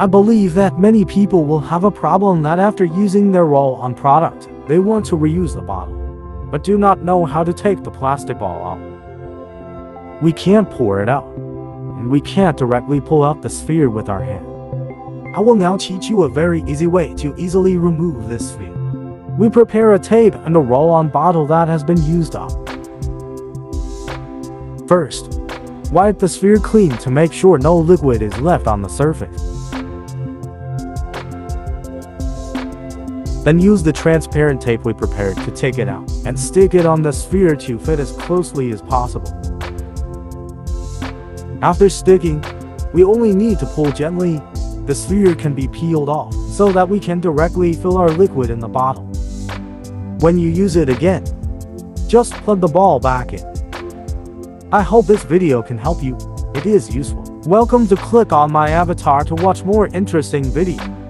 I believe that many people will have a problem that after using their roll-on product, they want to reuse the bottle, but do not know how to take the plastic ball out. We can't pour it out, and we can't directly pull out the sphere with our hand. I will now teach you a very easy way to easily remove this sphere. We prepare a tape and a roll-on bottle that has been used up. First, wipe the sphere clean to make sure no liquid is left on the surface. Then use the transparent tape we prepared to take it out and stick it on the sphere to fit as closely as possible. After sticking, we only need to pull gently. The sphere can be peeled off so that we can directly fill our liquid in the bottle. When you use it again, just plug the ball back in. I hope this video can help you. It is useful. Welcome to click on my avatar to watch more interesting videos.